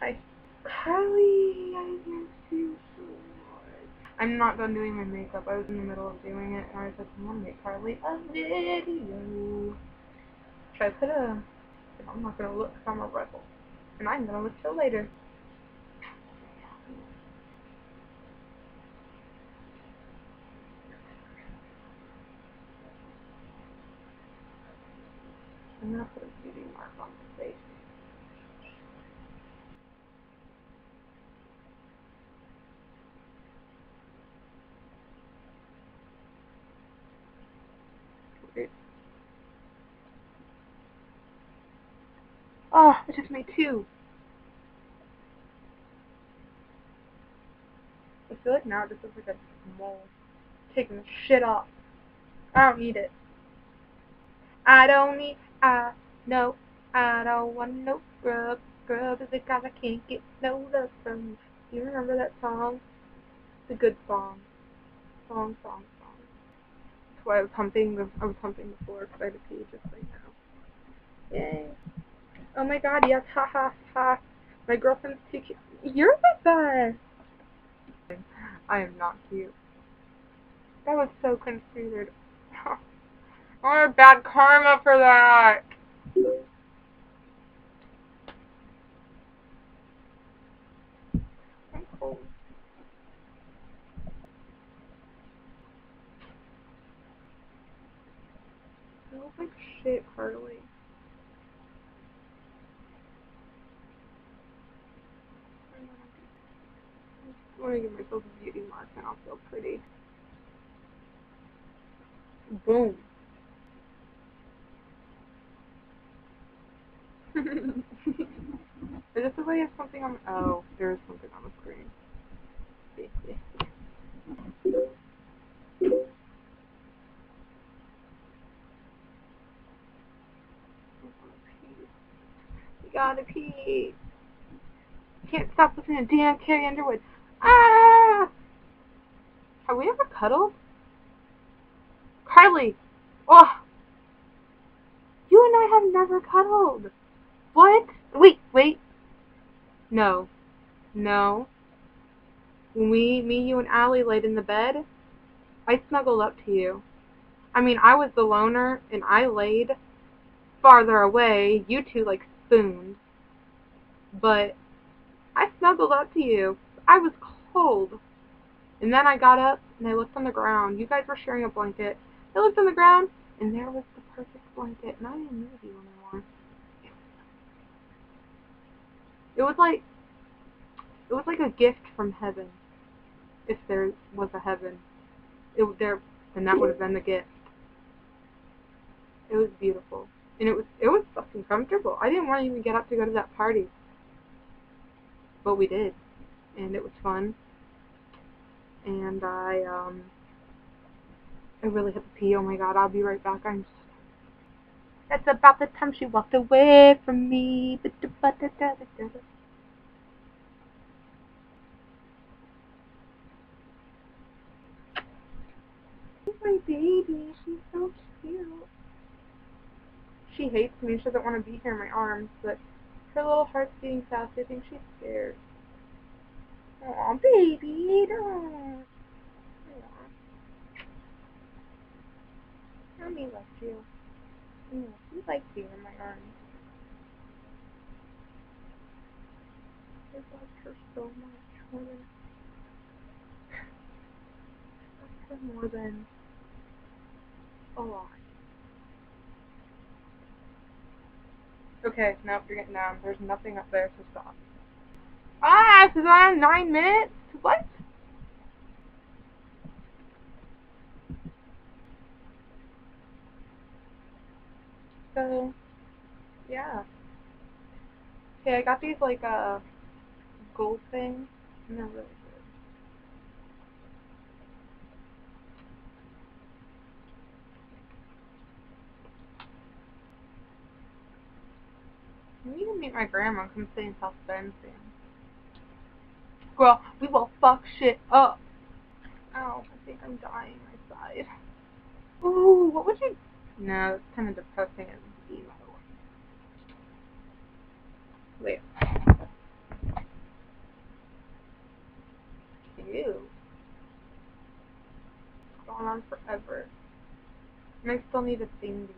Hi. Carly, I miss you so much. I'm not done doing my makeup. I was in the middle of doing it, and I was like, I want to make Carly a video. Should I put a... I'm not going to look, 'cause I'm a rebel. And I'm going to look till later. I'm going to put a beauty mark on my face. Oh, it just made two. I feel like now it just looks like a mole taking the shit off. I don't need it. I don't need, I, no, I don't want no scrub. Scrub is because I can't get no love from you. You remember that song? It's a good song. Song, song, why I was humping the, I was humping the floor because I had to pee just right now. Yay. Oh my god, yes, ha ha ha. My girlfriend's too cute. You're the best! I am not cute. That was so considered. I want bad karma for that. I'm cold. Look like shit, Harley. I want to give myself a beauty mark and I'll feel pretty. Boom. Is this the way of something on? Oh, there is something on the screen. You gotta pee. Can't stop listening to damn Carrie Underwood. Ah! Have we ever cuddled? Carly! Oh! You and I have never cuddled. What? Wait, wait. No. No. When we, me, you, and Allie laid in the bed, I snuggled up to you. I mean, I was the loner, and I laid farther away. You two, like, spooned. But I snuggled up to you. I was cold. And then I got up, and I looked on the ground. You guys were sharing a blanket. I looked on the ground, and there was the perfect blanket, and I didn't move you anymore. It was like it was like a gift from heaven. If there was a heaven, it there then that would have been the gift. It was beautiful, and it was it was fucking comfortable. I didn't want to even get up to go to that party, but we did, and it was fun. And I um I really have to pee. Oh my god, I'll be right back. I'm. That's about the time she walked away from me. My baby, she's so cute. She hates me. She doesn't want to be here in my arms, but her little heart's beating fast. I think she's scared. Aw, baby, don't. Mommy loves you. Mm, yeah, he likes you in my arms. I love her so much. More than, I love her more than a lot. Okay, nope, you're getting down. There's nothing up there, so stop. Ah, so on nine minutes? What? So, yeah. Okay, I got these, like, uh, gold things, and they're really meet my grandma and come stay in South Bend soon. Girl, we will fuck shit up. Oh, I think I'm dying my side. Ooh, what would you... No, it's kind of depressing and emo. Wait. Ew. It's going on forever. And I still need to sing.